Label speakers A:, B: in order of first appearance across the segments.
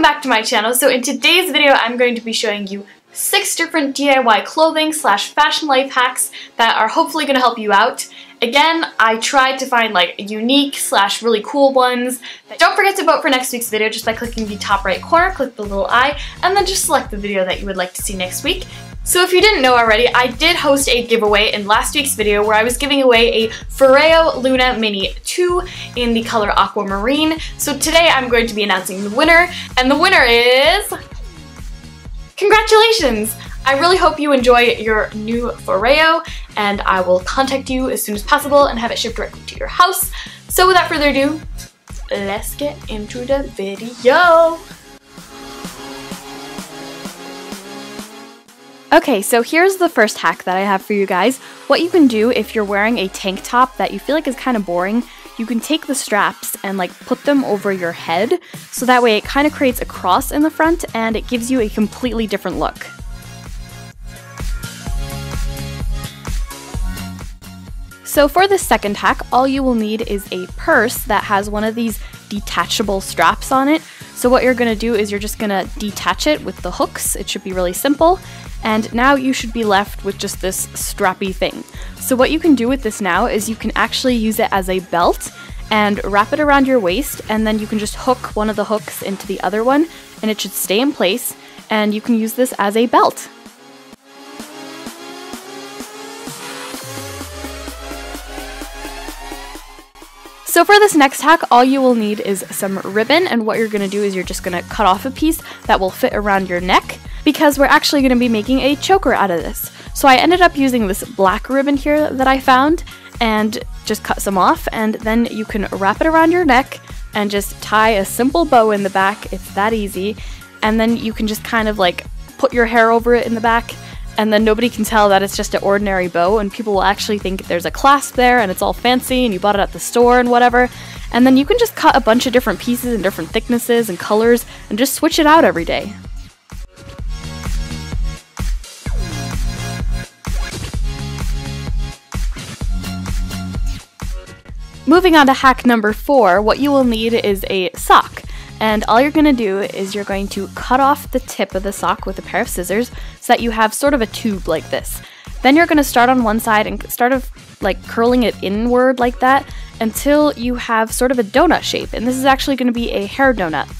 A: Welcome back to my channel. So in today's video, I'm going to be showing you six different DIY clothing slash fashion life hacks that are hopefully going to help you out. Again, I tried to find like unique slash really cool ones. Don't forget to vote for next week's video just by clicking the top right corner, click the little eye, and then just select the video that you would like to see next week. So if you didn't know already, I did host a giveaway in last week's video where I was giving away a Foreo Luna Mini 2 in the color Aquamarine. So today I'm going to be announcing the winner, and the winner is... Congratulations! I really hope you enjoy your new Foreo, and I will contact you as soon as possible and have it shipped directly to your house. So without further ado, let's get into the video! Okay, so here's the first hack that I have for you guys. What you can do if you're wearing a tank top that you feel like is kind of boring, you can take the straps and like put them over your head so that way it kind of creates a cross in the front and it gives you a completely different look. So for the second hack, all you will need is a purse that has one of these detachable straps on it. So what you're going to do is you're just going to detach it with the hooks. It should be really simple. And now you should be left with just this strappy thing. So what you can do with this now is you can actually use it as a belt and wrap it around your waist and then you can just hook one of the hooks into the other one and it should stay in place and you can use this as a belt. So for this next hack, all you will need is some ribbon, and what you're going to do is you're just going to cut off a piece that will fit around your neck, because we're actually going to be making a choker out of this. So I ended up using this black ribbon here that I found, and just cut some off, and then you can wrap it around your neck, and just tie a simple bow in the back, it's that easy, and then you can just kind of like put your hair over it in the back, and then nobody can tell that it's just an ordinary bow, and people will actually think there's a clasp there and it's all fancy and you bought it at the store and whatever. And then you can just cut a bunch of different pieces and different thicknesses and colors and just switch it out every day. Moving on to hack number four, what you will need is a sock. And all you're going to do is you're going to cut off the tip of the sock with a pair of scissors so that you have sort of a tube like this. Then you're going to start on one side and start of like curling it inward like that until you have sort of a donut shape. And this is actually going to be a hair donut.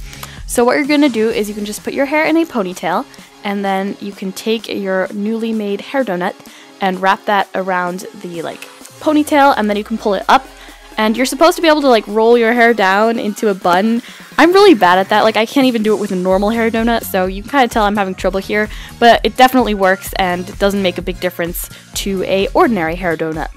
A: So what you're going to do is you can just put your hair in a ponytail and then you can take your newly made hair donut and wrap that around the like ponytail and then you can pull it up and you're supposed to be able to like roll your hair down into a bun. I'm really bad at that. Like I can't even do it with a normal hair donut, so you can kind of tell I'm having trouble here, but it definitely works and it doesn't make a big difference to a ordinary hair donut.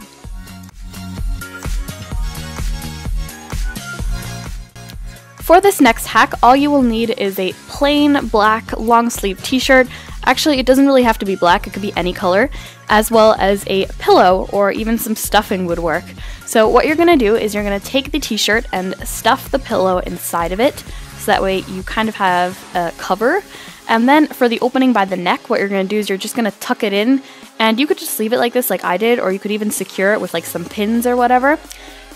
A: For this next hack, all you will need is a plain black long sleeve t-shirt. Actually, it doesn't really have to be black, it could be any color, as well as a pillow or even some stuffing would work. So what you're gonna do is you're gonna take the t-shirt and stuff the pillow inside of it, so that way you kind of have a cover. And then for the opening by the neck, what you're gonna do is you're just gonna tuck it in, and you could just leave it like this like I did, or you could even secure it with like some pins or whatever.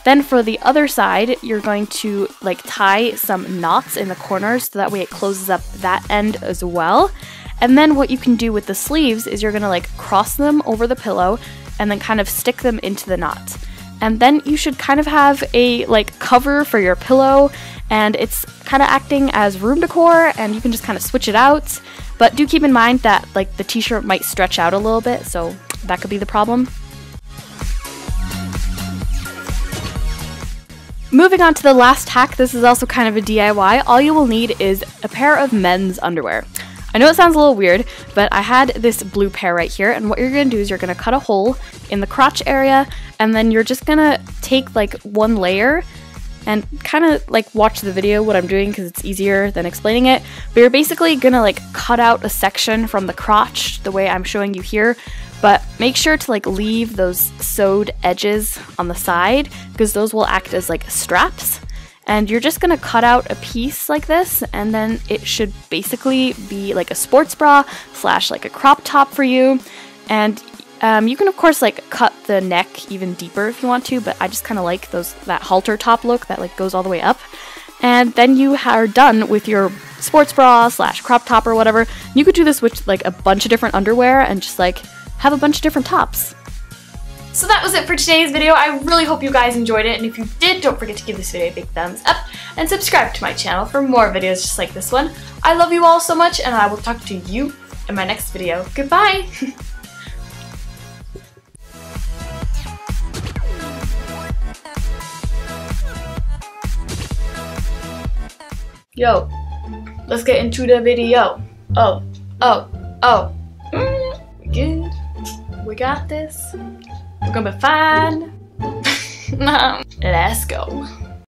A: Then for the other side, you're going to like tie some knots in the corners so that way it closes up that end as well. And then what you can do with the sleeves is you're gonna like cross them over the pillow and then kind of stick them into the knot and then you should kind of have a like cover for your pillow and it's kind of acting as room decor and you can just kind of switch it out but do keep in mind that like the t-shirt might stretch out a little bit so that could be the problem Moving on to the last hack, this is also kind of a DIY. All you will need is a pair of men's underwear. I know it sounds a little weird, but I had this blue pair right here, and what you're gonna do is you're gonna cut a hole in the crotch area, and then you're just gonna take like one layer and kind of like watch the video what I'm doing because it's easier than explaining it. But you're basically gonna like cut out a section from the crotch the way I'm showing you here, but make sure to like leave those sewed edges on the side because those will act as like straps and you're just gonna cut out a piece like this and then it should basically be like a sports bra slash like a crop top for you and um, you can of course like cut the neck even deeper if you want to but I just kind of like those that halter top look that like goes all the way up and then you are done with your sports bra slash crop top or whatever. You could do this with like a bunch of different underwear and just like have a bunch of different tops.
B: So that was it for today's video. I really hope you guys enjoyed it, and if you did, don't forget to give this video a big thumbs up, and subscribe to my channel for more videos just like this one. I love you all so much, and I will talk to you in my next video. Goodbye! Yo, let's get into the video. Oh, oh, oh. Mm, good. We got this. We're gonna be fine. let's go.